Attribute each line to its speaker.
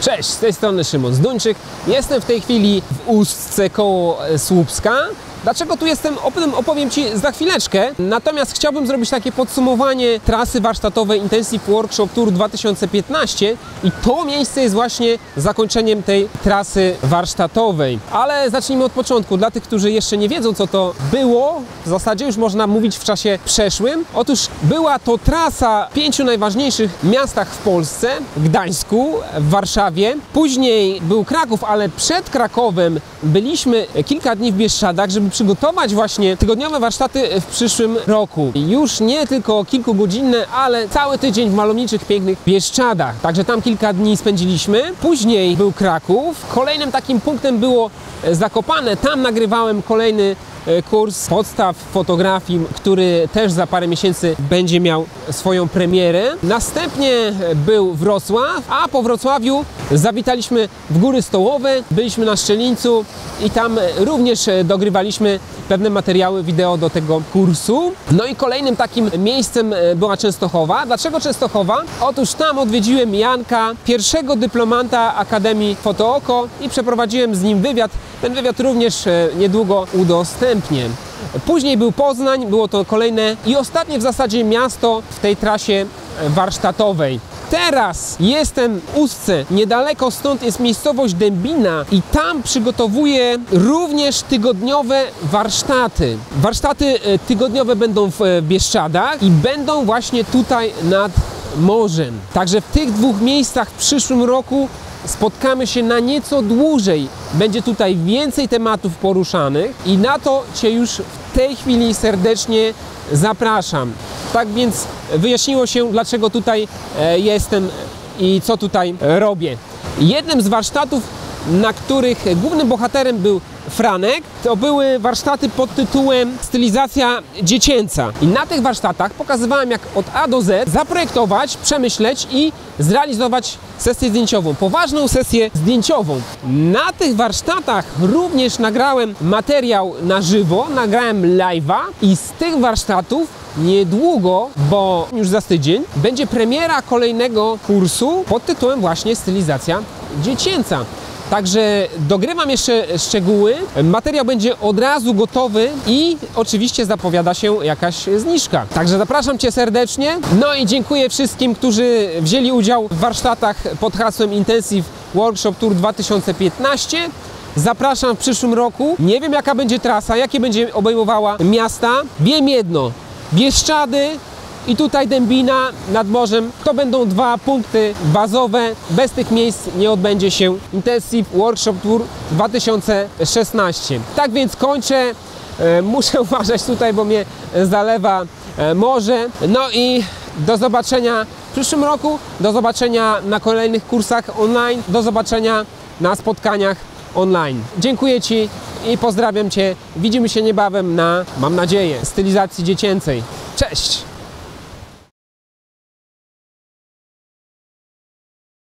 Speaker 1: Cześć, z tej strony Szymon Zduńczyk. Jestem w tej chwili w Ustce koło e, Słupska. Dlaczego tu jestem? O tym opowiem Ci za chwileczkę. Natomiast chciałbym zrobić takie podsumowanie trasy warsztatowej Intensive Workshop Tour 2015 i to miejsce jest właśnie zakończeniem tej trasy warsztatowej. Ale zacznijmy od początku. Dla tych, którzy jeszcze nie wiedzą, co to było, w zasadzie już można mówić w czasie przeszłym. Otóż była to trasa w pięciu najważniejszych miastach w Polsce, Gdańsku, w Warszawie. Później był Kraków, ale przed Krakowem byliśmy kilka dni w Bieszczadach, żeby przygotować właśnie tygodniowe warsztaty w przyszłym roku. Już nie tylko kilkugodzinne, ale cały tydzień w malowniczych, pięknych Bieszczadach. Także tam kilka dni spędziliśmy. Później był Kraków. Kolejnym takim punktem było Zakopane. Tam nagrywałem kolejny kurs podstaw fotografii, który też za parę miesięcy będzie miał swoją premierę. Następnie był Wrocław, a po Wrocławiu zawitaliśmy w Góry Stołowe, byliśmy na Szczelińcu i tam również dogrywaliśmy pewne materiały wideo do tego kursu. No i kolejnym takim miejscem była Częstochowa. Dlaczego Częstochowa? Otóż tam odwiedziłem Janka, pierwszego dyplomanta Akademii Fotooko i przeprowadziłem z nim wywiad. Ten wywiad również niedługo udostępnię. Później był Poznań, było to kolejne i ostatnie w zasadzie miasto w tej trasie warsztatowej. Teraz jestem w Ustce, niedaleko stąd jest miejscowość Dębina i tam przygotowuję również tygodniowe warsztaty. Warsztaty tygodniowe będą w Bieszczadach i będą właśnie tutaj nad morzem. Także w tych dwóch miejscach w przyszłym roku spotkamy się na nieco dłużej. Będzie tutaj więcej tematów poruszanych i na to Cię już w tej chwili serdecznie zapraszam. Tak więc wyjaśniło się, dlaczego tutaj jestem i co tutaj robię. Jednym z warsztatów, na których głównym bohaterem był Franek, to były warsztaty pod tytułem Stylizacja dziecięca. I na tych warsztatach pokazywałem, jak od A do Z zaprojektować, przemyśleć i zrealizować sesję zdjęciową, poważną sesję zdjęciową. Na tych warsztatach również nagrałem materiał na żywo, nagrałem live'a i z tych warsztatów niedługo, bo już za tydzień, będzie premiera kolejnego kursu pod tytułem właśnie Stylizacja dziecięca. Także dogrywam jeszcze szczegóły. Materiał będzie od razu gotowy i oczywiście zapowiada się jakaś zniżka. Także zapraszam Cię serdecznie. No i dziękuję wszystkim, którzy wzięli udział w warsztatach pod hasłem Intensive Workshop Tour 2015. Zapraszam w przyszłym roku. Nie wiem jaka będzie trasa, jakie będzie obejmowała miasta. Wiem jedno, Bieszczady i tutaj Dębina nad morzem to będą dwa punkty bazowe. Bez tych miejsc nie odbędzie się Intensive Workshop Tour 2016. Tak więc kończę. Muszę uważać tutaj, bo mnie zalewa morze. No i do zobaczenia w przyszłym roku, do zobaczenia na kolejnych kursach online, do zobaczenia na spotkaniach online. Dziękuję Ci i pozdrawiam Cię. Widzimy się niebawem na, mam nadzieję, stylizacji dziecięcej. Cześć!